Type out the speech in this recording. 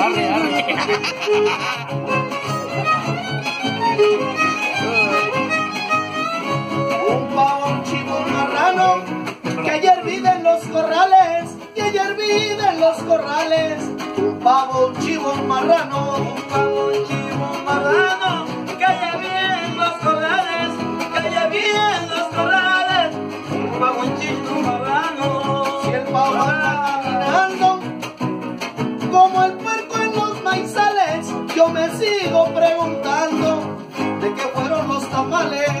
arre, arre. Un pavón chivo marrano que ayer vive en los corrales, que ayer vive en los corrales. Un pavo chivo marrano, un pavo sigo preguntando de qué fueron los tamales.